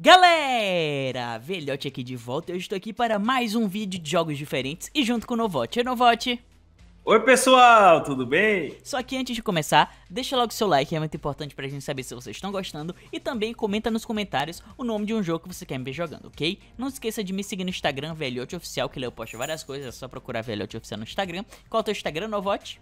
Galera, Velhote aqui de volta, eu estou aqui para mais um vídeo de jogos diferentes e junto com o Novote. Oi, Novote! Oi pessoal, tudo bem? Só que antes de começar, deixa logo seu like, é muito importante pra gente saber se vocês estão gostando E também comenta nos comentários o nome de um jogo que você quer me ver jogando, ok? Não esqueça de me seguir no Instagram, Velhote Oficial, que lá eu posto várias coisas, é só procurar Velhote Oficial no Instagram Qual é o teu Instagram, Novote?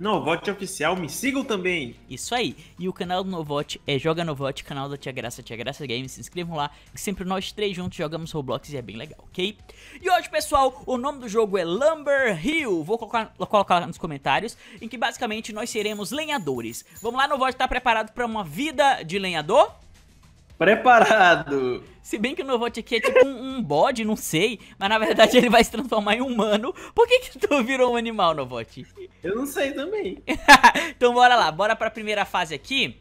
Novote Oficial, me sigam também. Isso aí. E o canal do Novote é Joga Novote, canal da Tia Graça, Tia Graça Games. Se inscrevam lá, que sempre nós três juntos jogamos Roblox e é bem legal, ok? E hoje, pessoal, o nome do jogo é Lumber Hill. Vou colocar, nos comentários, em que basicamente nós seremos lenhadores. Vamos lá, Novote, tá preparado para uma vida de lenhador? Preparado! Se bem que o Novote aqui é tipo um, um, bode, não sei, mas na verdade ele vai se transformar em humano. Por que que tu virou um animal, Novote? Eu não sei também. então bora lá, bora pra primeira fase aqui.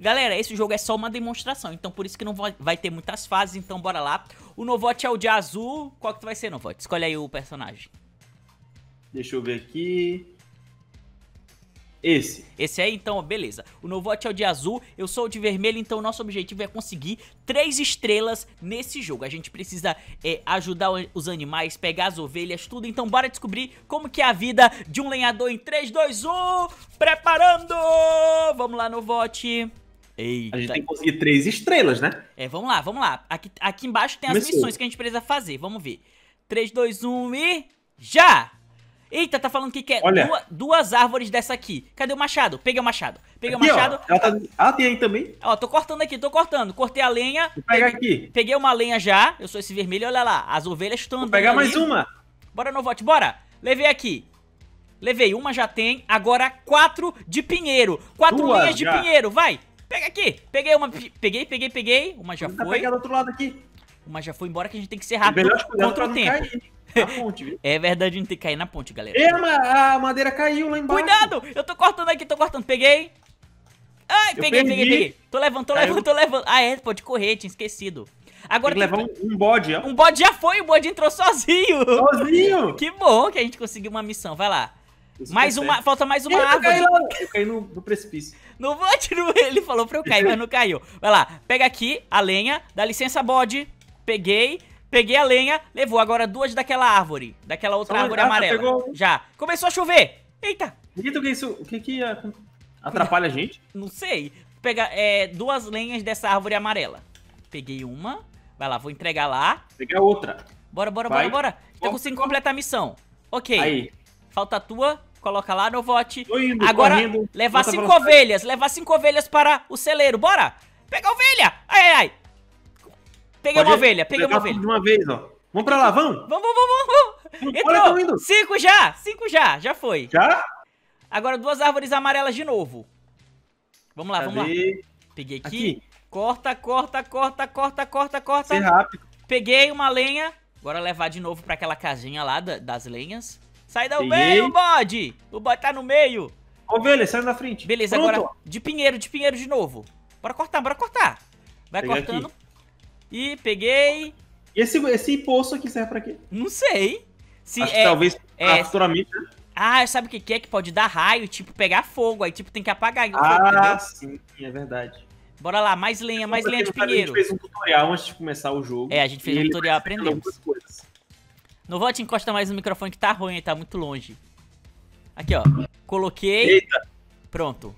Galera, esse jogo é só uma demonstração, então por isso que não vai ter muitas fases, então bora lá. O Novote é o de azul, qual que tu vai ser, Novote? Escolhe aí o personagem. Deixa eu ver aqui. Esse. Esse aí, então, beleza. O Novote é o de azul, eu sou o de vermelho, então o nosso objetivo é conseguir três estrelas nesse jogo. A gente precisa é, ajudar os animais, pegar as ovelhas, tudo. Então bora descobrir como que é a vida de um lenhador em 3, 2, 1... Preparando! Vamos lá, Novote. Eita. A gente tem que conseguir três estrelas, né? É, vamos lá, vamos lá. Aqui, aqui embaixo tem as Começou. missões que a gente precisa fazer. Vamos ver. 3, 2, 1 e... Já! Eita, tá falando que quer duas, duas, árvores dessa aqui. Cadê o machado? Peguei o machado. Peguei aqui, o machado. Ó, tá... Ah, tem aí também? Ó, tô cortando aqui, tô cortando. Cortei a lenha. Vou pegar peguei, aqui. Peguei uma lenha já. Eu sou esse vermelho, olha lá. As ovelhas estão andando Vou pegar ali. mais uma. Bora, Novote, bora. Levei aqui. Levei, uma já tem. Agora quatro de pinheiro. Quatro Duas, linhas de já. pinheiro, vai. Pega aqui. Peguei uma. Peguei, peguei, peguei. Uma já foi. Pegar do outro lado aqui. Uma já foi embora que a gente tem que ser rápido contra o tempo. Cair. Na ponte? É verdade, a gente tem que cair na ponte, galera. E a, madeira caiu lá embaixo. Cuidado! Eu tô cortando aqui, tô cortando. Peguei. Ai, peguei, peguei, peguei. Tô levando, tô levando, tô levando. Ah, é, pode correr, tinha esquecido. Agora tem que levar um, um bode, ó. Um bode já foi, o bode entrou sozinho. Sozinho? Que bom que a gente conseguiu uma missão. Vai lá. Isso mais uma, falta mais uma eu árvore. Caí lá, eu caí no, no precipício. No bode, ele falou pra eu cair, mas não caiu. Vai lá, pega aqui a lenha, dá licença, bode. Peguei. Peguei a lenha, levou agora duas daquela árvore. Daquela outra Só árvore ah, amarela. Pegou... Já. Começou a chover. Eita. Dito que isso, o que que atrapalha a gente? Não sei. Pegar é, duas lenhas dessa árvore amarela. Peguei uma. Vai lá, vou entregar lá. Pegar outra. Bora, bora, Vai. bora, bora. Tô conseguindo completar a missão. Ok. Aí. Falta a tua. Coloca lá no vote. Indo, Agora, correndo. levar cinco ovelhas. Levar cinco ovelhas para o celeiro. Bora. Pega a ovelha. Ai, ai, ai. Peguei Pode uma ovelha, peguei uma ovelha. De uma vez, ó. Vamos pra lá, vamos? Vamos, vamos, vamos, vamos. Entrou. Indo. Cinco já, cinco já, já foi. Já? Agora duas árvores amarelas de novo. Vamos lá, Cadê? vamos lá. Peguei aqui. aqui. Corta, corta, corta, corta, corta, corta. Ser rápido. Peguei uma lenha. Agora levar de novo pra aquela casinha lá da, das lenhas. Sai do meio, bode! O bode tá no meio. Ovelha, sai na frente. Beleza, Pronto. agora de pinheiro, de pinheiro de novo. Bora cortar, bora cortar. Vai Peguei cortando. Aqui. E peguei. E esse, esse poço aqui serve pra quê? Não sei. Se Acho é, talvez é, futuramente, né? Ah, sabe o que, que é? Que pode dar raio, tipo, pegar fogo. Aí, tipo, tem que apagar. Ah, fogo, sim, é verdade. Bora lá, mais lenha, mais lenha de pinheiro. A gente fez um tutorial antes de começar o jogo. É, a gente fez um tutorial, aprendemos. No vote encosta mais no microfone que tá ruim, tá muito longe. Aqui, ó. Coloquei. Eita. Pronto.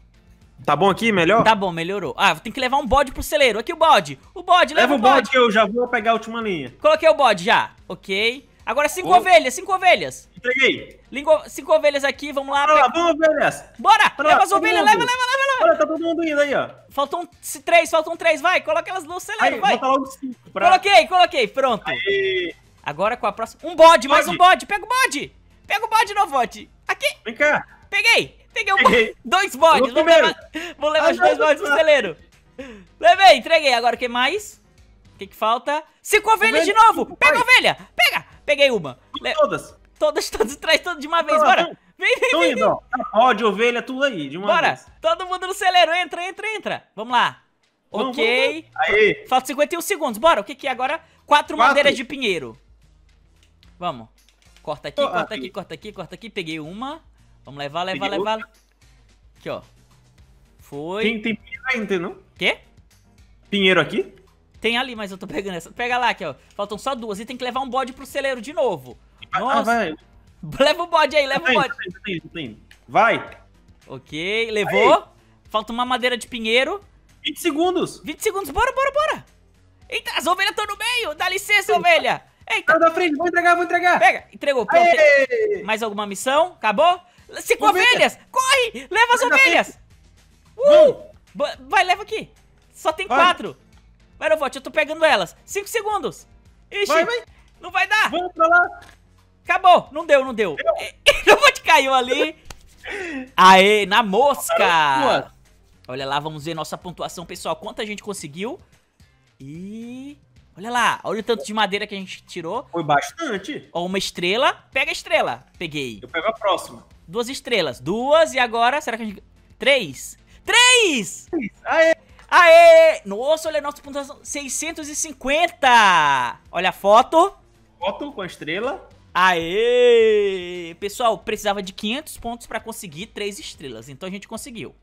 Tá bom aqui? Melhor? Tá bom, melhorou. Ah, tem que levar um bode pro celeiro. Aqui o bode. O bode, leva, leva o bode. que eu já vou pegar a última linha. Coloquei o bode já. Ok. Agora cinco oh. ovelhas, cinco ovelhas. Entreguei. Lingo, cinco ovelhas aqui, vamos lá. Bora vamos ovelhas. Bora, Bora leva as ovelhas, leva, leva, leva, leva. Bora, tá todo mundo indo aí, ó. Faltam três, faltam três, vai. Coloca elas no celeiro, aí, vai. logo cinco pra... Coloquei, coloquei, pronto. Aí. Agora com a próxima... Um bode, bode, mais um bode. Pega o bode. Pega o bode, Novote. Aqui. Vem cá. Peguei. Peguei, um Peguei. dois bodes. Vou levar, vou levar os dois bodes pro celeiro. Levei, entreguei. Agora o que mais? O que, que falta? Cinco ovelhas de novo. Pega a ovelha. Pega. Peguei uma. Le... Todas. Todas, todas. Traz tudo de uma vez. Bora. Vem, vem, vem. Indo, Bode, ovelha, tudo aí. De uma Bora. Vez. Todo mundo no celeiro. Entra, entra, entra. Vamos lá. Vamos, ok. Vamos, Aí. Falta 51 segundos. Bora. O que que é agora? Quatro, Quatro. madeiras de pinheiro. Vamos. Corta aqui, oh, corta aqui. aqui, corta aqui, corta aqui. Peguei uma. Vamos levar, levar, levar. Aqui, ó. Foi. Tem, tem pinheiro aí, não? Quê? Pinheiro aqui? Tem ali, mas eu tô pegando essa. Pega lá, aqui, ó. Faltam só duas. E tem que levar um bode pro celeiro de novo. Ah, Nossa. vai. Leva o bode aí, leva Tá o bode. tá indo, tá indo, tá indo. Vai. Ok, levou. Falta uma madeira de pinheiro. 20 segundos. 20 segundos, bora, bora, bora. Eita, as ovelhas estão no meio. Dá licença, ovelha. Eita, Sai da frente, vou entregar, vou entregar. pega. Entregou. Pronto. Aê! Mais alguma missão? Acabou? Cinco Ovelha. ovelhas. Corre, leva as ovelhas. Uh! Vai, leva aqui. Só tem Vai. quatro. Vai, Novote, eu tô pegando elas. Cinco segundos. Ixi, Vai, vai. não vai dar. Vamos pra lá. Acabou. Não deu, não deu. Novote caiu ali. Aê, na mosca. Olha lá, vamos ver nossa pontuação, pessoal. Quanto a gente conseguiu. E... Olha lá, olha o tanto de madeira que a gente tirou. Foi bastante. Ó, uma estrela. Pega a estrela. Peguei. Eu pego a próxima. Duas estrelas. Duas e agora, será que a gente... Três. Três! Aê! Aê! Nossa, olha a nossa pontuação. 650! Olha a foto. Foto com a estrela. Aê! Pessoal, precisava de 500 pontos pra conseguir três estrelas. Então a gente conseguiu.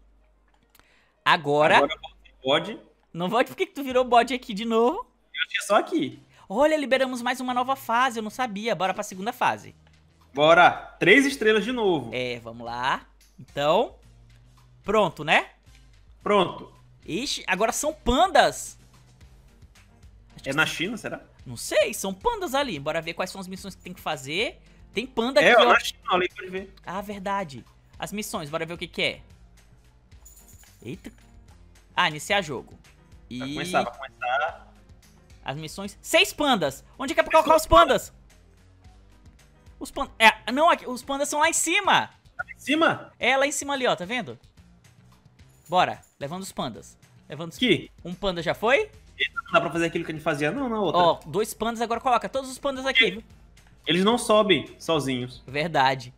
Agora... Agora pode. Não volte porque que tu virou bode aqui de novo. Eu tinha só aqui. Olha, liberamos mais uma nova fase. Eu não sabia. Bora pra segunda fase. Bora. Três estrelas de novo. É, vamos lá. Então... Pronto, né? Pronto. Ixi, agora são pandas. É na China, será? Não sei, são pandas ali. Bora ver quais são as missões que tem que fazer. Tem panda É, aqui, ó, ó. na China, aí pra ver. Ah, verdade. As missões, bora ver o que que é. Eita. Ah, iniciar jogo. E Vai começar, vai começar. As missões. Seis pandas. Onde é que é pra colocar os pandas? Os pandas. É, não, aqui, os pandas são lá em cima. Tá em cima? É lá em cima ali, ó, tá vendo? Bora, levando os pandas. Levando os... Aqui. Um panda já foi? Não dá pra fazer aquilo que a gente fazia, não, na outra. Ó, dois pandas agora coloca todos os pandas aqui, viu? Eles não sobem sozinhos. Verdade.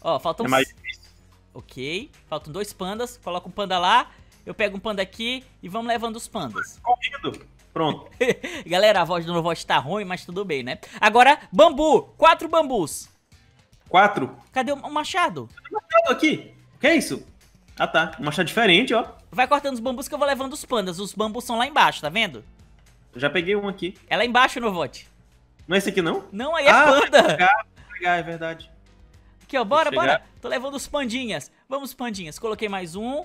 Ó, faltam É mais difícil. Ok, faltam dois pandas. Coloca um panda lá, eu pego um panda aqui e vamos levando os pandas. Correndo. Pronto. Galera, a voz do Novote tá ruim, mas tudo bem, né? Agora, bambu. Quatro bambus. Quatro. Cadê o o machado? Machado aqui. O que é isso? Ah, tá. Um machado diferente, ó. Vai cortando os bambus que eu vou levando os pandas. Os bambus são lá embaixo, tá vendo? Eu já peguei um aqui. É lá embaixo, Novote. Não é esse aqui, não? Não, aí é ah, panda. Vou pegar, pegar, é verdade. Aqui, ó, bora, bora. Tô levando os pandinhas. Vamos, pandinhas. Coloquei mais um.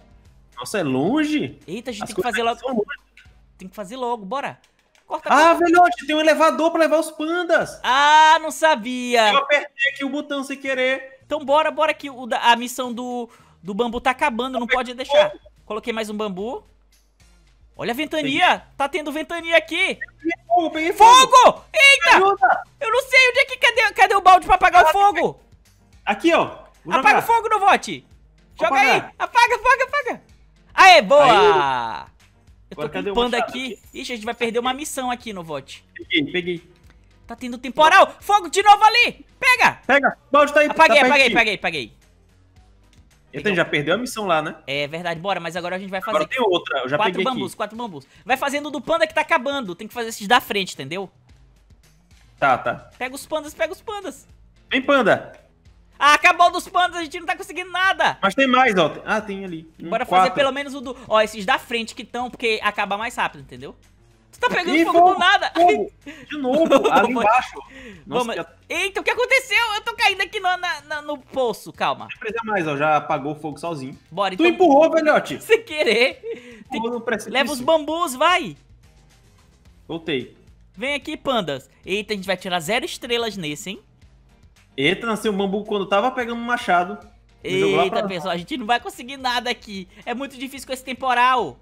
Nossa, é longe? Eita, a gente As tem que fazer logo. Tem que fazer logo, bora. Corta, Ah, corta. velhote, tem um elevador pra levar os pandas. Ah, não sabia. Eu apertei aqui o botão sem querer. Então bora, bora que o a missão do, do bambu tá acabando, não pode deixar. Coloquei mais um bambu. Olha a ventania, tá tendo ventania aqui. Peguei fogo, peguei fogo. Fogo! Eita! Eu não sei onde é que... Cadê, cadê o balde pra apagar o fogo? Aqui, ó. Apaga o fogo, Novote. Joga aí. Apaga, apaga, apaga. Aê, boa. Eu tô com um panda aqui. Ixi, a gente vai perder uma missão aqui, Novote. Peguei, peguei. Tá tendo temporal. Fogo de novo ali. Pega. Pega. Balde tá aí. Apaguei, tá apaguei, apaguei, apaguei. Então já perdeu a missão lá, né? É verdade, bora, mas agora a gente vai fazer Agora tem outra. Eu já quatro peguei bambus, aqui. quatro bambus. Vai fazendo do panda que tá acabando. Tem que fazer esses da frente, entendeu? Tá, tá. Pega os pandas, pega os pandas. Vem, panda. Ah, acabou dos pandas, a gente não tá conseguindo nada. Mas tem mais, ó. Ah, tem ali. Um, Bora fazer quatro. pelo menos o do... Ó, esses da frente que estão, porque acaba mais rápido, entendeu? Tu tá pegando Ih, fogo, do nada. fogo. De novo, ali embaixo. Nossa, Vamos... já Eita, o que aconteceu? Eu tô caindo aqui no, na- na- no poço, calma. precisa mais, ó. Já apagou o fogo sozinho. Bora, Tu então, empurrou, velhote. sem querer. Tem-. Leva os bambus, vai. Voltei. Vem aqui, pandas. Eita, a gente vai tirar zero estrelas nesse, hein? Eita, nasceu um bambu quando tava pegando um machado. Eita, pra- pessoal, a gente não vai conseguir nada aqui. É muito difícil com esse temporal.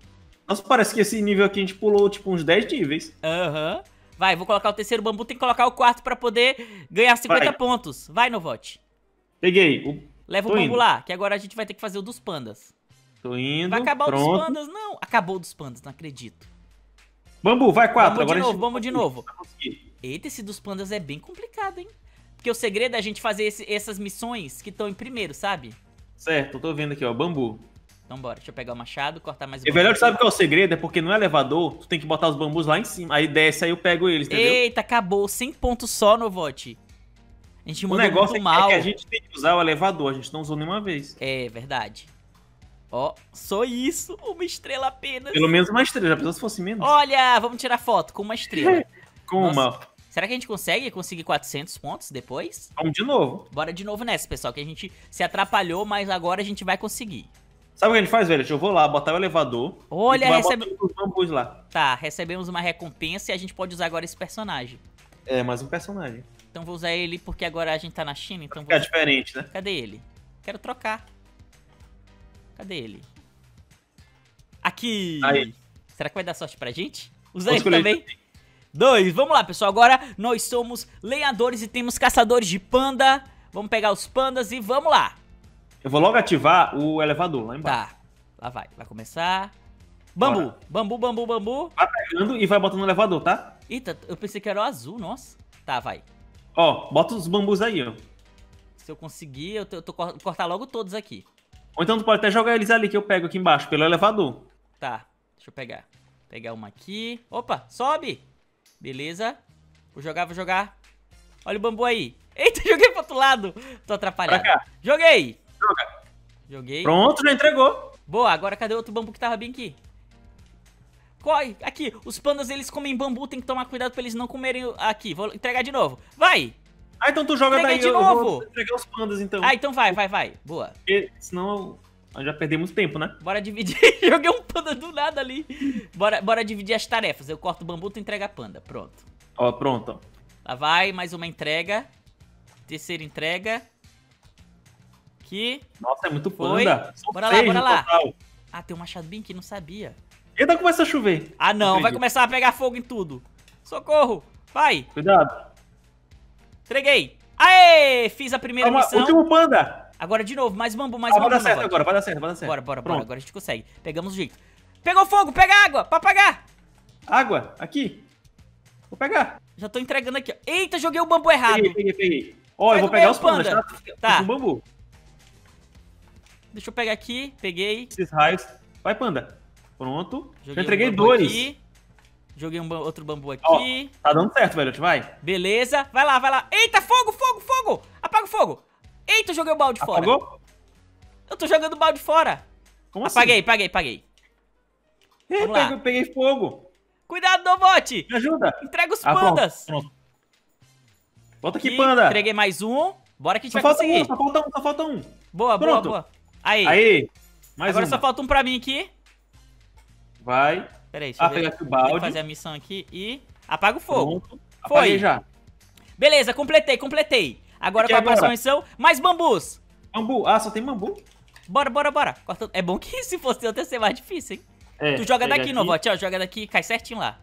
Nossa, parece que esse nível aqui a gente pulou tipo uns 10 níveis. Aham. Vai, vou colocar o terceiro bambu, tem que colocar o quarto pra poder ganhar 50 Vai. pontos. Vai, Novote. Peguei. O... Leva Tô o bambu indo. lá, que agora a gente vai ter que fazer o dos pandas. Tô indo. Vai acabar o dos Pronto. pandas? Não, acabou o dos pandas, não acredito. Bambu, vai quatro. Vamos de Agora a novo, gente- vamos de novo. Eita, esse dos pandas é bem complicado, hein? Porque o segredo é a gente fazer esse- essas missões que estão em primeiro, sabe? Certo, eu tô vendo aqui, ó. Bambu. Então bora, deixa eu pegar o machado, cortar mais um E velho, sabe qual é o segredo? É porque no elevador, tu tem que botar os bambus lá em cima. Aí desce, aí eu pego eles, entendeu? Eita, acabou, 100 pontos só, Novote. A gente o mandou negócio muito é mal. que a gente tem que usar o elevador, a gente não usou nenhuma vez. É verdade. Ó, só isso, uma estrela apenas. Pelo menos uma estrela, já pensou se fosse menos? Olha, vamos tirar foto com uma estrela. Com nossa. uma. Será que a gente consegue conseguir 400 pontos depois? Vamos de novo. Bora de novo nessa, pessoal, que a gente se atrapalhou, mas agora a gente vai conseguir. Sabe o que a gente faz, velho? Eu vou lá, botar o elevador. Olha, tu vai recebe... botando os bambus lá. Tá, recebemos uma recompensa e a gente pode usar agora esse personagem. É, mais um personagem. Então vou usar ele porque agora a gente tá na China, então Fica vou... diferente, né? Cadê ele? Quero trocar. Cadê ele? Aqui! Aí. Será que vai dar sorte pra gente? Usa ele também. Dois. Vamos lá, pessoal. Agora nós somos lenhadores e temos caçadores de panda. Vamos pegar os pandas e vamos lá. Eu vou logo ativar o elevador lá embaixo. Tá. Lá vai. Vai começar. Bambu. Bora. Bambu, bambu, bambu. Vai pegando e vai botando no elevador, tá? Eita, eu pensei que era o azul, nossa. Tá, vai. Ó, bota os bambus aí, ó. Se eu conseguir, eu tô, eu tô cor- cortar logo todos aqui. Ou então tu pode até jogar eles ali que eu pego aqui embaixo, pelo elevador. Tá, deixa eu pegar. Pegar uma aqui. Opa, sobe. Beleza. Vou jogar, vou jogar. Olha o bambu aí. Eita, joguei pro outro lado. Tô atrapalhado. Joguei. Joga. Joguei. Pronto, já entregou. Boa, agora cadê o outro bambu que tava bem aqui? Corre, aqui. Os pandas, eles comem bambu. Tem que tomar cuidado pra eles não comerem aqui. Vou entregar de novo. Vai. Ah, então tu joga Entreguei daí. de eu, eu novo. vou entregar os pandas, então. Ah, então vai, vai, vai. Boa. Porque senão nós já perdemos tempo, né? Bora dividir. Joguei um panda do nada ali. Bora, bora dividir as tarefas. Eu corto o bambu, tu entrega a panda. Pronto. Ó, pronto. Lá vai, mais uma entrega. Terceira entrega. Aqui. Nossa, é muito Foi. panda. São Bora lá, bora lá. total. Ah, tem um machado bem aqui, não sabia. Eita, começa a chover. Ah, não, vai começar a pegar fogo em tudo. Socorro. Vai. Cuidado. Entreguei. Aê, fiz a primeira Calma, missão. último panda. Agora de novo, mais bambu, mais Ah, bambu. vai dar certo agora, vai dar certo, vai dar certo. Bora, bora, bora. Pronto. Agora a gente consegue. Pegamos o jeito. Pegou fogo, pega água pra apagar. Água, aqui. Vou pegar. Já tô entregando aqui, ó. Eita, joguei o bambu errado. Peguei, peguei, peguei. Ó, eu vou pegar os pandas, panda. tá? Fica- Tá. bambu. Deixa eu pegar aqui. Peguei. Esses raios. Vai, panda. Pronto. Já Joguei entreguei um dois. aqui. Joguei um outro bambu aqui. Ó, tá dando certo, velho. Vai. Beleza. Vai lá, vai lá. Eita, fogo, fogo, fogo. Apaga o fogo. Eita, eu joguei o balde fora. Apagou? Eu tô jogando o balde fora. Como assim? Apaguei, apaguei, apaguei. Vamos lá. peguei, peguei fogo. Cuidado, Novote. Me ajuda. Entrega os Ah, pandas. pronto. Volta aqui, Aqui, panda. Entreguei mais um. Bora que a gente Só vai falta conseguir. um, só falta um, só falta um. Boa, boa, Pronto. boa. Aí. Aí, mais Agora uma. só falta um pra mim aqui. Vai. Pera aí, deixa Ah, eu ver. aqui o balde. fazer a missão aqui e apaga o fogo. Pronto. Foi. Apaguei já. Beleza, completei, completei. Agora é a missão? Mais bambus. Bambu. Ah, só tem bambu? Bora, bora, bora. Corta- É bom que se fosse outro ia ser mais difícil, hein? É, tu joga daqui, aqui. Novote, ó. Joga daqui cai certinho lá.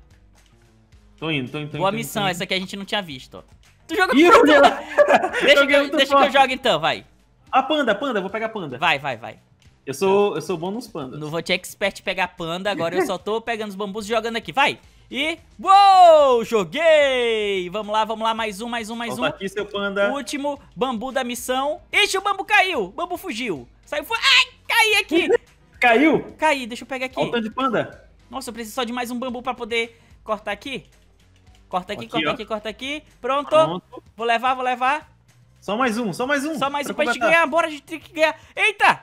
Tô indo, tô indo, tô indo. Boa tô indo, missão, tô indo. essa aqui a gente não tinha visto, ó. Tu joga Ih, lá. Deixa, que eu, deixa que eu jogue então, vai. Ah, panda, panda. Vou pegar panda. Vai, vai, vai. Eu sou, eu sou bom nos pandas. No Vote Expert pegar panda, agora eu só tô pegando os bambus e jogando aqui. Vai! E. Uou! Joguei! Vamos lá, vamos lá, mais um, mais um, mais Volta um. aqui, seu panda. Último bambu da missão. Ixi, o bambu caiu! O bambu fugiu. Saiu. Fu... Ai, caí aqui! Caiu. Caí, deixa eu pegar aqui. Olha de panda. Nossa, eu preciso só de mais um bambu pra poder cortar aqui. Corta aqui, Aqui, corta ó. aqui, corta aqui. Pronto. Pronto. Vou levar, vou levar. Só mais um, só mais um. Só mais um pra pra gente ganhar. Bora, a gente tem que ganhar. Eita!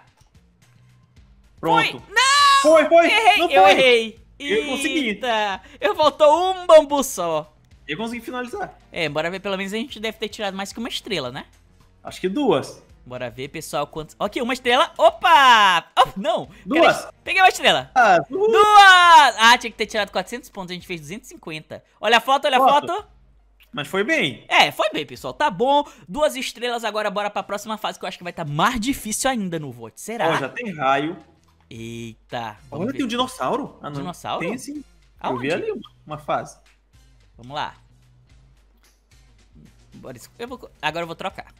Pronto. Foi! Não! Foi, foi. Errei, Não eu foi. errei. Eu consegui. Eita, Eu faltou um bambu só. Eu consegui finalizar. É, bora ver, pelo menos a gente deve ter tirado mais que uma estrela, né? Acho que duas. Bora ver, pessoal, quantos... Aqui, uma estrela. Opa! Oh, não! Duas. Peraí, Peguei uma estrela. Ah, duas. Duas! Ah, tinha que ter tirado 400 pontos, a gente fez 250. Olha a foto, olha a Foto. foto. Mas foi bem. É, foi bem, pessoal. Tá bom. Duas estrelas, agora bora pra próxima fase, que eu acho que vai estar mais difícil ainda no vote. Será? Ó, já tem raio. Eita. Olha, ver. tem um dinossauro. Ah, não. Dinossauro? Tem sim. Eu Aonde? vi ali uma, uma fase. Vamos lá. Bora, eu vou, agora eu vou trocar.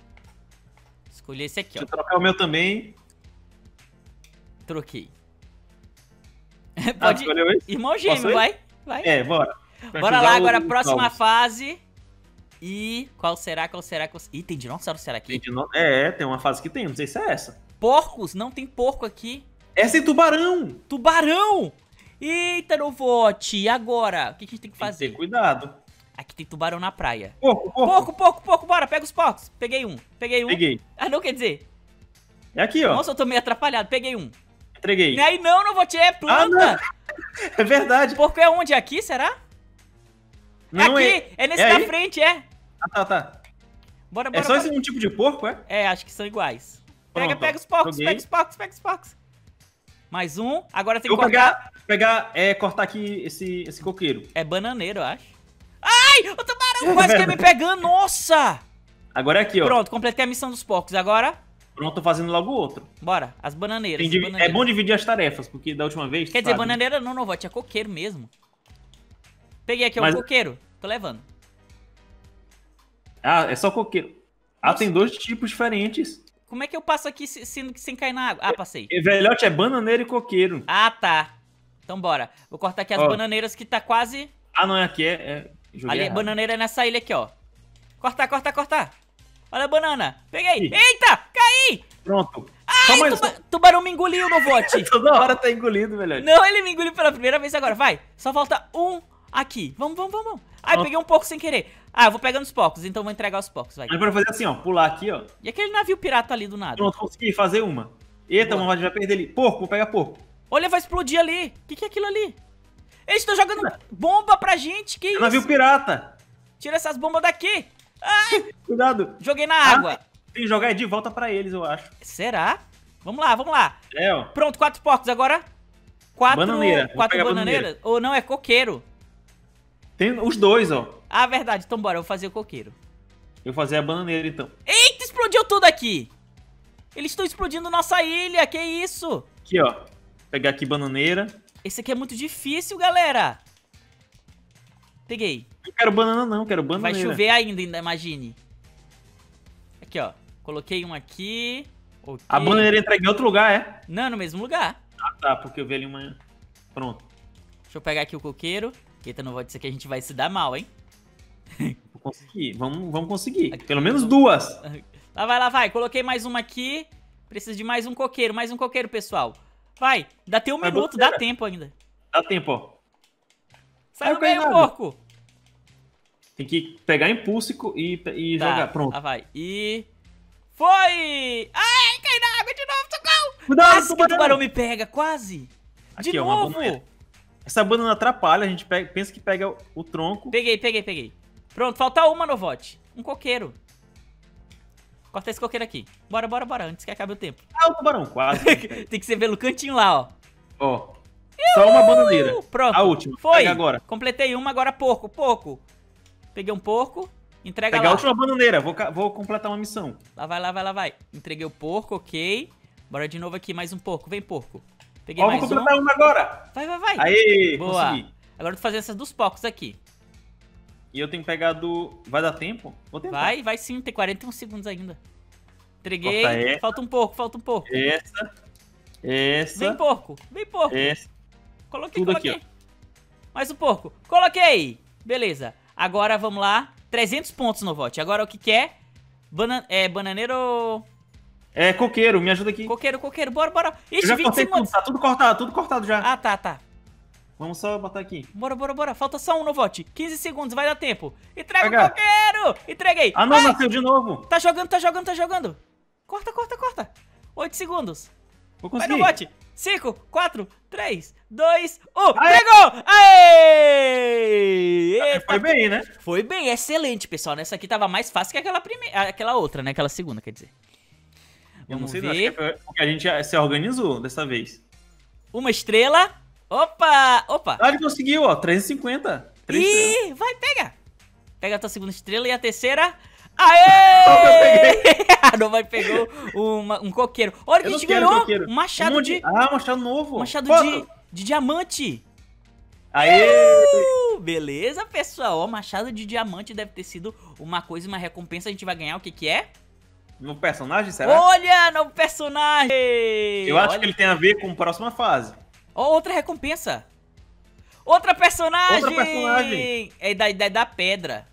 Escolhi esse aqui, ó. Deixa eu trocar o meu também. Troquei. Ah, Pode. esse? Irmão gêmeo, vai. Vai. É, bora. Pra Bora lá, agora a próxima ovos. fase. E qual será, qual será, qual... Ih, tem dinossauro, será Tem aqui? dino- É, tem uma fase que tem, não sei se é essa. Porcos? Não tem porco aqui. Essa é tubarão! Tubarão! Eita, Novote, e agora? O que, a gente tem que Tem que fazer? ter cuidado. Aqui tem tubarão na praia. Porco, porco. Porco, porco, porco, bora, pega os porcos. Peguei um, peguei um. Peguei. Ah, não, quer dizer. É aqui, ó. Nossa, eu tô meio atrapalhado, peguei um. Entreguei. E aí não, não vou te é Ah, planta. não. É verdade. Porco é onde? Aqui, será? Não é é. aqui, é, nesse é da aí? frente, é. Ah, tá, tá. Bora, É bora, só bora. esse um tipo de porco, é? É, acho que são iguais. Pega, Pronto, pega os porcos, joguei. pega os porcos, pega os porcos. Mais um. Agora tem que vou cortar. pegar, pegar, é, cortar aqui esse, esse coqueiro. É bananeiro, eu acho. Ai, o tubarão quase que me pegando. Nossa! Agora é aqui, ó. Pronto, Pronto, completei a missão dos porcos. Agora, tô fazendo logo outro. bora. As bananeiras. Tem as divi- é bananeiras. bom dividir as tarefas, porque da última vez. Quer tu dizer, sabe, bananeira não, não, vote, é coqueiro mesmo. Peguei aqui, ó, Mas- um coqueiro. Tô levando. Ah, é só coqueiro. Ah, Nossa. tem dois tipos diferentes. Como é que eu passo aqui se- sem cair na água? Ah, passei. E velhote é bananeiro e coqueiro. Ah, tá. Então bora. Vou cortar aqui as Ó. bananeiras que tá quase... Ah, não, é aqui, é. é joguei Ali, errado. bananeira é nessa ilha aqui, ó. Cortar, cortar, cortar. Olha a banana. Peguei. Ih. Eita, caí. Pronto. Ai, mais tuba- tubarão me engoliu no vote. Toda hora tá engolido, velhote. Não, ele me engoliu pela primeira vez agora. Vai. Só falta um aqui. Vamos, vamos, vamos. Ai, Pronto. peguei um pouco sem querer. Ah, eu vou pegando os porcos, então vou entregar os porcos, vai. Mas pra fazer assim, ó, pular aqui, ó. E aquele navio pirata ali do nada? Pronto, consegui fazer uma. Eita, Boa. mamãe vai perder ali. Porco, vou pegar porco. Olha, vai explodir ali. O que, que é aquilo ali? Eles estão jogando bomba pra gente. Que É isso? navio pirata. Tira essas bombas daqui. Ai, Cuidado. joguei na Ah, água. Tem que jogar de volta pra eles, eu acho. Será? Vamos lá, vamos lá. É, ó. Pronto, quatro porcos agora. Quatro, Bananeira, quatro bananeiras. Ou não, é coqueiro. Tem os dois, ó. Ah, verdade. Então bora, eu vou fazer o coqueiro. Eu vou fazer a bananeira, então. Eita, explodiu tudo aqui. Eles estão explodindo nossa ilha, que isso? Aqui, ó. Pegar aqui bananeira. Esse aqui é muito difícil, galera. Peguei. Não quero banana, não. Quero Vai bananeira. chover ainda, ainda imagine. Aqui, ó. Coloquei um aqui. Ok. A bananeira entrega em outro lugar, é? Não, no mesmo lugar. Ah, tá. Porque eu vi ali uma... Pronto. Deixa eu pegar aqui o coqueiro. Eita, não vou dizer que a gente vai se dar mal, hein? Vou conseguir. Vamos, vamos conseguir. Aqui, Pelo menos duas. Lá vai, lá vai. Coloquei mais uma aqui. Preciso de mais um coqueiro, mais um coqueiro, pessoal. Vai, dá até um Vai, minuto, dá tempo ainda. Dá tempo, ó. Sai Ai, no meio, porco. Tem que pegar impulso e, e Tá, jogar. Pronto. Lá vai. E... Foi! Ai, cai na água de novo, socorro! Cuidado, Quase que o tubarão. me pega, quase. De Aqui, ó, uma novo. bananeira. Essa banana atrapalha. A gente pega- pensa que pega o, o tronco. Peguei, peguei, peguei. Pronto, falta uma no vote. Um coqueiro. Corta esse coqueiro aqui. Bora, bora, bora, antes que acabe o tempo. Ah, o tubarão. Quase. Tem que ser pelo cantinho lá, ó. ó. Só uma bananeira. Pronto. A última. Foi. Pega agora. Completei uma, agora porco, porco. Peguei um porco. Entrega Pegar a lá. última bananeira. Vou, vou completar uma missão. Lá vai, lá vai, lá vai. Entreguei o porco, ok. Bora de novo aqui, mais um porco. Vem, porco. Peguei Ó, vou mais um. completar uma agora. Vai, vai, vai. Aê, Boa. consegui. Agora eu tô fazendo essas dos porcos aqui. E eu tenho que pegar do... Vai dar tempo? Vou tentar. Vai, vai sim, tem 41 segundos ainda. Entreguei. Falta um porco, falta um porco. Essa. Essa. Vem, porco. Vem, porco. Essa. Coloquei, Tudo aqui, coloquei. Mais um porco. Coloquei. Beleza. Agora vamos lá. 300 pontos no vote. Agora o que que é? Bana é bananeiro... É, coqueiro, me ajuda aqui. Coqueiro, coqueiro. Bora, bora. Eu Ixi, já 20 cortei tudo, segundos. tá tudo cortado, tudo cortado já. Ah, tá, tá. Vamos só botar aqui. Bora, bora, bora. Falta só um no vote. 15 segundos, vai dar tempo. Entrega Pega. o coqueiro. Entreguei. Ah, não, Vai. nasceu de novo. Tá jogando, tá jogando, tá jogando. Corta, corta, corta. 8 segundos. Vou Vai conseguir. no vote. 5, 4, 3, 2, 1. Aê! Pegou! Aê! Eita, Foi bem, né? Foi bem, excelente, pessoal. Nessa aqui tava mais fácil que aquela primeira, aquela outra, né? Aquela segunda, quer dizer. Eu não sei, não, acho ver. que é porque a gente se organizou dessa vez. Uma estrela. Opa! Opa! Ah, ele conseguiu, ó, 350. Três estrelas. Ih, vai, pega! Pega a tua segunda estrela e a terceira. Aê! A Nova pegou uma- um coqueiro. Olha que a gente ganhou coqueiro. um machado Um monte de. Ah, machado novo. Um machado de, de diamante. Aê! Uh, beleza, pessoal. Machado de diamante deve ter sido uma coisa, uma recompensa. A gente vai ganhar o que que é? No personagem, será? Olha, novo personagem! Eu acho Olha. que ele tem a ver com a próxima fase. Outra recompensa. Outra personagem! Outra personagem. É da idade da pedra.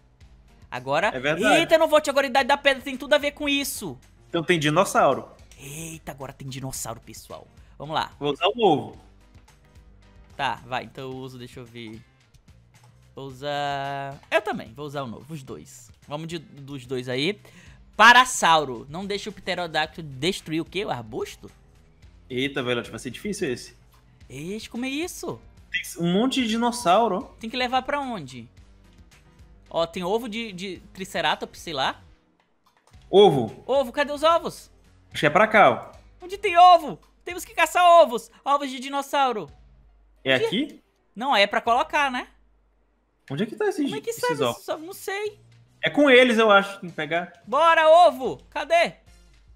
Agora. É verdade. Eita, não volte agora. Idade da pedra tem tudo a ver com isso. Então tem dinossauro. Eita, agora tem dinossauro, pessoal. Vamos lá. Vou usar o novo. Tá, vai. Então eu uso, deixa eu ver. Vou usar. Eu também, vou usar o novo, os dois. Vamos de, dos dois aí. Parasauro. Não deixa o pterodáctilo destruir o quê? O arbusto? Eita, velho, vai ser difícil esse. Ixi, como é isso? Tem um monte de dinossauro. Tem que levar pra onde? Ó, tem ovo de, de triceratops, sei lá. Ovo. Ovo, cadê os ovos? Acho que é pra cá, ó. Onde tem ovo? Temos que caçar ovos. Ovos de dinossauro. É Onde é? aqui? Não, é pra colocar, né? Onde é que tá esses, Como é que sabe? ovos? Não sei. É com eles, eu acho, que tem que pegar. Bora, ovo! Cadê?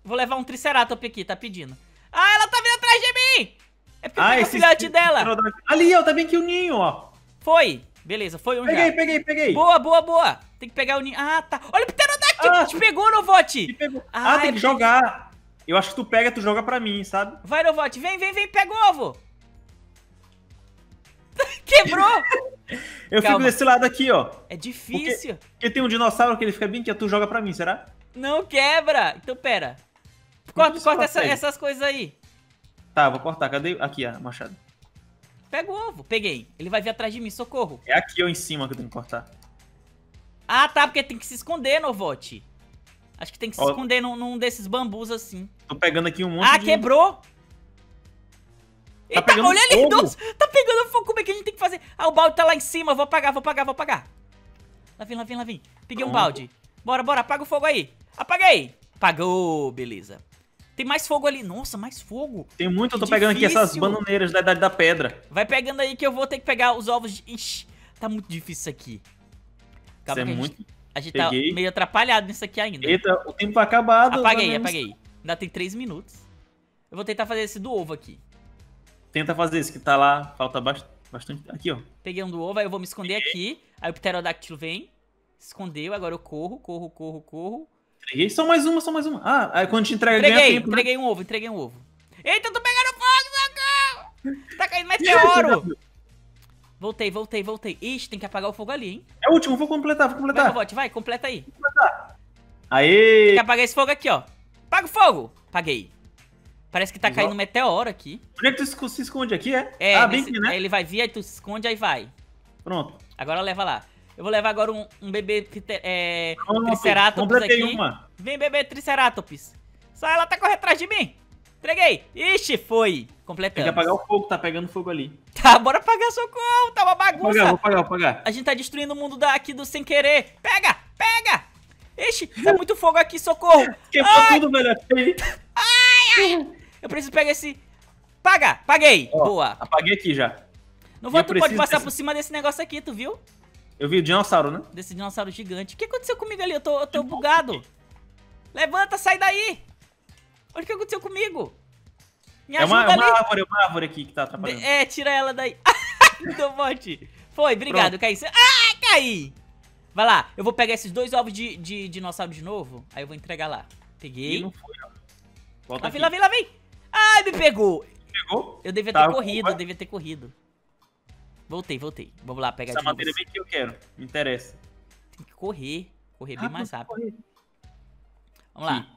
Vou levar um triceratops aqui, tá pedindo. Ah, ela tá vindo atrás de mim! É porque ah, o esse filhote dela. Ali, ó, tá bem aqui o ninho, ó. Foi. Beleza, foi um Peguei, já. peguei, peguei. Boa, boa, boa. Tem que pegar o ninho. Ah, tá. Olha o pterodáctilo. Ah. Te pegou, Novote. Me pegou. Ah, Ah, tem é que jogar. Eu acho que tu pega, tu joga pra mim, sabe? Vai, Novote. Vem, vem, vem. Pega o ovo. Quebrou. Eu Calma. fico desse lado aqui, ó. É difícil. Porque tem um dinossauro que ele fica bem aqui, tu joga pra mim, será? Não quebra. Então, pera. Corta, corta essa- essas coisas aí. Tá, vou cortar. Cadê? Aqui, ó, machado. Pega o ovo. Peguei. Ele vai vir atrás de mim. Socorro. É aqui, ó, em cima que eu tenho que cortar. Ah, tá. Porque tem que se esconder, Novote. Acho que tem que se Ó. esconder num, num desses bambus assim. Tô pegando aqui um monte Ah, de... quebrou! Eita, pegando olha ali, fogo. Deus! Tá pegando fogo, como é que a gente tem que fazer? Ah, o balde tá lá em cima, vou apagar, vou apagar, vou apagar. Lá vem, lá vem, lá vem. Peguei um Pronto. balde. Bora, bora, apaga o fogo aí. Apaguei! Apagou, beleza. Tem mais fogo ali. Nossa, mais fogo. Tem muito, eu tô Que pegando aqui essas difícil. bananeiras da idade da pedra. Vai pegando aí que eu vou ter que pegar os ovos de... Ixi, tá muito difícil isso aqui. Isso Calma é que a gente, muito... a gente tá Peguei. meio atrapalhado nisso aqui ainda. Eita, o tempo vai acabar. Deus Apaguei, apaguei. Ainda tem 3 minutos. Eu vou tentar fazer esse do ovo aqui. Tenta fazer esse que tá lá, falta bast- bastante. Aqui, ó. Peguei um do ovo, aí eu vou me esconder aqui. Aí o pterodáctilo vem. Escondeu, agora eu corro, corro, corro, corro. Entreguei. Só mais uma, só mais uma. Ah, aí quando te entrega, ganha Entreguei, tempo, né? entreguei um ovo, entreguei um ovo. Eita, eu tô pegando fogo, socorro! Tá caindo meteoro! Voltei, voltei, voltei. Ixi, tem que apagar o fogo ali, hein? É o último, vou completar, vou Vai, completar. Robote, vai, completa aí. Tem Aê! que apagar esse fogo aqui, ó. Apaga o fogo! Apaguei. Parece que tá caindo um meteoro aqui. Onde é que tu se- esconde aqui, é? É, ah, bem nesse- aqui, né? ele vai vir, aí tu se esconde, aí vai. Pronto. Agora leva lá. Eu vou levar agora um, um bebê é, Pronto, triceratops completei aqui. uma. Vem, bebê triceratops. Sai, ela tá correndo atrás de mim. Entreguei. Ixi, foi. Tem Completamos. que apagar o fogo, tá pegando fogo ali. Tá, bora apagar socorro. Tá uma Vou apagar, vou bagunça. apagar, vou apagar. A gente tá destruindo o mundo da, aqui do sem querer. Pega, pega. Ixi, tá muito fogo aqui, socorro. Quebrou Ai, tudo, velho. Achei. eu preciso pegar esse... Paga, paguei. Ó, Boa. Apaguei aqui já. Não vou, tu pode passar dessa- por cima desse negócio aqui, tu viu? Eu vi o dinossauro, né? Desse dinossauro gigante. O que aconteceu comigo ali? Eu tô, eu tô bugado. Levanta, sai daí. Olha o que aconteceu comigo. Me É uma, ajuda uma árvore, é uma árvore aqui que tá atrapalhando. De- É, tira ela daí. Do monte. Foi, obrigado, caí. Ah, caí. Vai lá, eu vou pegar esses dois ovos de, de dinossauro de novo. Aí eu vou entregar lá. E Peguei. não foi, ó. Volta Lá aqui. vem, lá vem, lá vem. Ai, me pegou. Pegou? Eu devia Tá, ter corrido, eu devia ter corrido. Voltei, voltei. Vamos lá, pegar Essa madeira bem que eu quero. Me interessa. Tem que correr. Correr bem mais rápido. corre. Vamos lá. Aqui.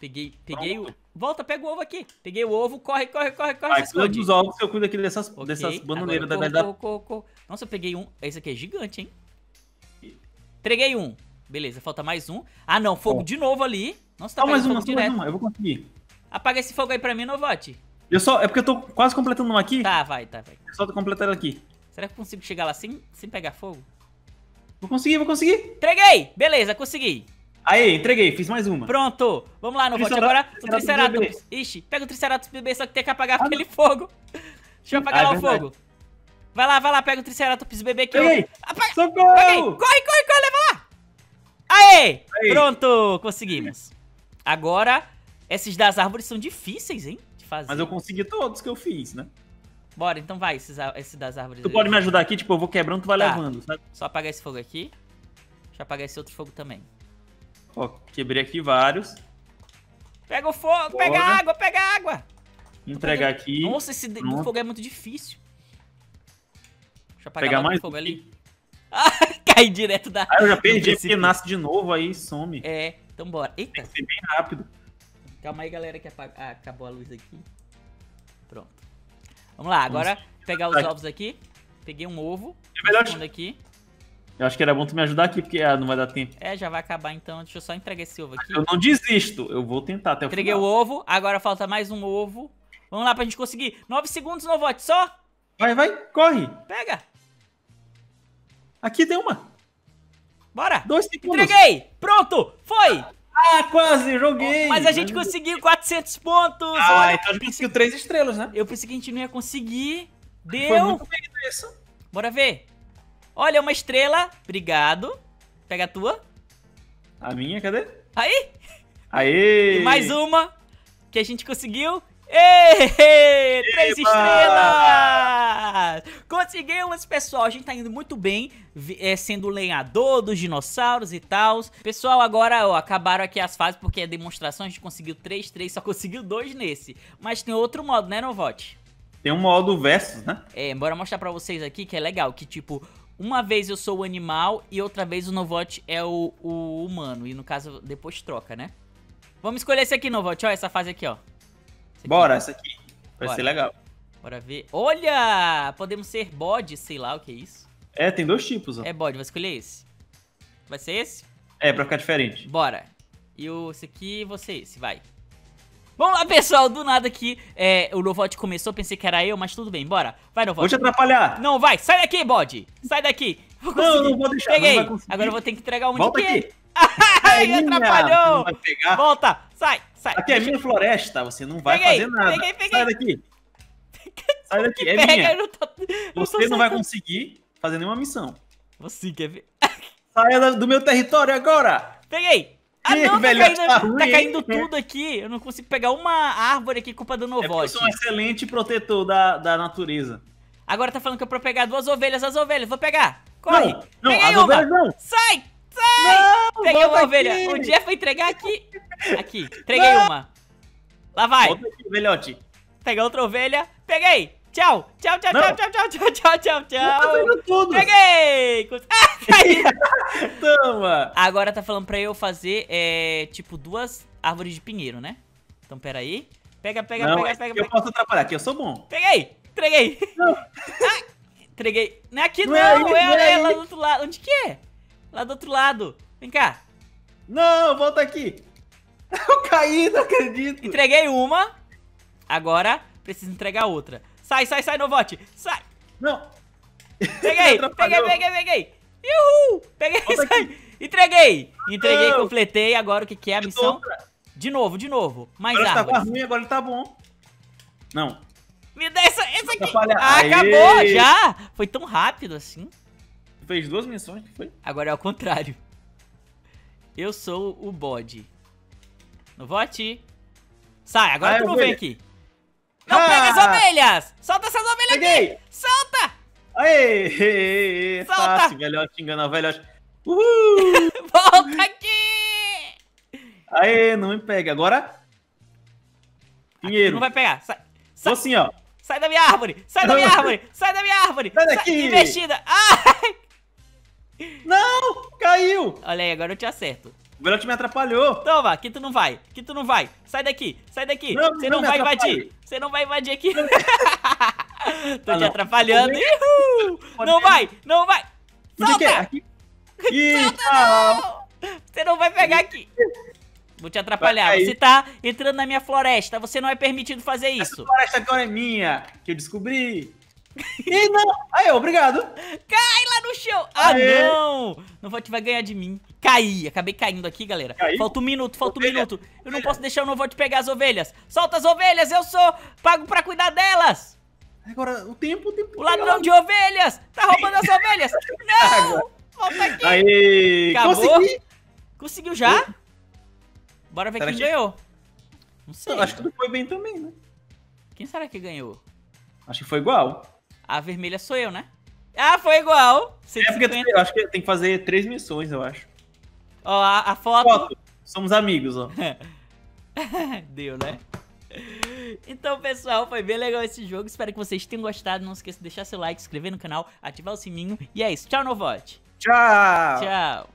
Peguei, peguei o... Pronto. Volta, pega o ovo aqui. Peguei o ovo, corre, corre, corre, corre, Vai, cuida dos ovos eu cuido aqui dessas, Ok, dessas bananeiras da da... corro, corro, corro. Nossa, eu peguei um. Esse aqui é gigante, hein? Entreguei um. Beleza, falta mais um. Ah, não, fogo Bom. de novo ali. Nossa, tá mais uma, só mais direto. uma. Eu vou conseguir. Apaga esse fogo aí pra mim, Novote. Eu só... É porque eu tô quase completando uma aqui. Tá, vai, tá, vai. Eu só tô completando aqui. Será que eu consigo chegar lá sem, sem pegar fogo? Vou conseguir, vou conseguir. Entreguei! Beleza, consegui. Aê, entreguei. Fiz mais uma. Pronto. Vamos lá, Novote. Agora o Triceratops. Ixi, pega o Triceratops bebê, só que tem que apagar Ah, aquele fogo. Deixa eu apagar Ah, é lá o verdade. fogo. Vai lá, vai lá, pega o Triceratops bebê que eu... Apaga... Socorro! Peguei! Corre, corre, corre, leva lá! Aê! Aí. Pronto, conseguimos. Agora, esses das árvores são difíceis, hein? De fazer. Mas eu consegui todos que eu fiz, né? Bora, então vai, esses, a- esse das árvores Tu aí. pode me ajudar aqui? Tipo, eu vou quebrando, tu vai Tá. levando, sabe? Só apagar esse fogo aqui. Deixa eu apagar esse outro fogo também. Ó, quebrei aqui vários. Pega o fogo, pega Bora. a água, pega a água! Entregar aqui. Nossa, esse Pronto. fogo é muito difícil. Deixa eu apagar Pegar mais fogo um ali. Ah, cai direto da... Ah, eu já perdi, porque nasce de novo aí some. É, então bora. Eita, Tem que ser bem rápido. Calma aí, galera, que ah, acabou a luz aqui. Pronto. Vamos lá, agora pegar os ovos aqui. Peguei um ovo. É melhor aqui. Eu acho que era bom tu me ajudar aqui, porque ah, não vai dar tempo. É, já vai acabar então. Deixa eu só entregar esse ovo aqui. Eu não desisto, eu vou tentar até o Entreguei o final. ovo, agora falta mais um ovo. Vamos lá pra gente conseguir. 9 segundos no vote só. Vai, vai, corre. Pega. Aqui tem uma. Bora. Dois segundos. Entreguei. Pronto. Foi. Ah, quase, joguei. Mas a gente conseguiu 400 pontos. Ah, Olha, então a gente conseguiu três estrelas, né? Eu pensei que a gente não ia conseguir. Foi Deu. muito bem isso. Bora ver. Olha, uma estrela. Obrigado. Pega a tua. A minha, cadê? Aí. Aê! E mais uma que a gente conseguiu. Ê, três Eba! estrelas! Conseguimos, pessoal. A gente tá indo muito bem, é, sendo lenhador dos dinossauros e tal. Pessoal, agora ó, acabaram aqui as fases porque a demonstração a gente conseguiu 3, 3, só conseguiu 2 nesse. Mas tem outro modo, né, Novote? Tem um modo versus, né? É, bora mostrar pra vocês aqui que é legal, que tipo, uma vez eu sou o animal e outra vez o Novote é o, o humano. E no caso, depois troca, né? Vamos escolher esse aqui, Novote, ó, essa fase aqui, ó. Bora, essa aqui. Vai Bora. ser legal. Bora ver. Olha! Podemos ser bode, sei lá o que é isso. É, tem dois tipos, ó. É bode, vai escolher esse. Vai ser esse? É, pra ficar diferente. Bora. E o, esse aqui, você esse, vai. Vamos lá, pessoal, do nada aqui, é, o Novote começou, pensei que era eu, mas tudo bem, bora. Vai, Vou Novote. te atrapalhar. Não, vai, sai daqui, bode. Sai daqui. Vou Não, não vou deixar, Peguei. Agora eu vou ter que entregar um Volta de quê? aqui. Ai, atrapalhou. Volta, sai, sai. Aqui é minha floresta, você não vai Peguei, fazer nada. peguei, peguei. Sai daqui. Sai daqui, é Pega, eu minha. não tô, eu Você não vai conseguir fazer nenhuma missão. Você quer ver? Saia da- do meu território agora. Peguei! Ah não, tá velho, caindo, tá tá ruim, caindo hein? tudo aqui. Eu não consigo pegar uma árvore aqui, culpa do É porque eu Novote. sou um excelente protetor da, da natureza. Agora tá falando que é pra pegar duas ovelhas, as ovelhas. Vou pegar. Corre. Não, não, as uma. ovelhas não. Sai, sai. Não, Peguei uma ovelha. aqui. O Jeff vai entregar aqui. Aqui, entreguei uma. Lá vai. Volta aqui, velhote. Pegar outra ovelha. Peguei. Tchau. Tchau, tchau, Não. tchau, tchau, tchau, tchau, tchau, tchau, tchau. tudo. Peguei. Ah, caiu. Toma. Agora tá falando pra eu fazer, é, tipo, duas árvores de pinheiro, né? Então, pera aí. Pega, pega, não, pega, pega, eu pega. posso atrapalhar, aqui eu sou bom. Peguei! Entreguei! Não. Ah, entreguei. Não é aqui não, Não é aí, é, não é é lá aí. do outro lado. Onde que é? Lá do outro lado. Vem cá. Não, volta aqui. Eu caí, não acredito. Entreguei uma. Agora, preciso entregar outra. Sai, sai, sai, Novote. Sai. Não. Peguei, peguei, peguei, peguei. Uhul. Peguei, Volta sai. Entreguei. Entreguei, Não. completei. Agora o que que é a missão? De novo, de novo. Mais Agora estava árvores. ruim, agora ele tá bom. Não. Me dá essa, essa aqui. Ah, acabou já. Foi tão rápido assim. Fez duas missões, que foi? Agora é ao contrário. Eu sou o bode. No vote. Sai, agora Vai, tu não vem aqui. Não Ah! pega as ovelhas! Solta essas ovelhas Peguei. aqui! Solta! Aê! Solta. Fácil, velhote, engana velhote. Uhul! Volta aqui! Aê, não me pega. Agora. Pinheiro. não vai pegar. Sai, sai, assim, ó. sai da minha árvore! Sai da minha árvore! Sai da minha árvore! Sai daqui. Investida! Ai! Não! Caiu! Olha aí, agora eu te acerto. O velhote me atrapalhou. Toma, aqui tu não vai. Aqui tu não vai. Sai daqui, sai daqui. Não, Você não não, vai invadir. Você não vai invadir aqui. Tô Ah, te não. atrapalhando. Não vai, não vai. Onde que? Solta! Ih, tchau. Você não vai pegar aqui. Vou te atrapalhar. Você tá entrando na minha floresta. Você não é permitido fazer Essa isso. floresta agora é minha, que eu descobri. Ih, não! Aí, obrigado. Cai lá no chão. Ah, Aê. não. Não vou te vai ganhar de mim. Caí. Acabei caindo aqui, galera. Caiu? Falta um minuto, falta um Ovelha. minuto. Eu não posso deixar o Novote pegar as ovelhas. Solta as ovelhas. Eu sou pago pra cuidar delas. Agora, o tempo, o tempo. O ladrão de ovelhas. Tá roubando as ovelhas. Não. Volta aqui. Aê! Acabou? Consegui! Conseguiu já? Bora ver Será quem que- ganhou. Não sei. Eu acho que não foi bem também, né? Quem será que ganhou? Acho que foi igual. A vermelha sou eu, né? Ah, foi igual. É porque 150. eu acho que tem que fazer três missões, eu acho. Ó, a, a foto. Foto. Somos amigos, ó. Deu, né? Então, pessoal, foi bem legal esse jogo. Espero que vocês tenham gostado. Não esqueça de deixar seu like, se inscrever no canal, ativar o sininho. E é isso. Tchau, Novote. Tchau! Tchau.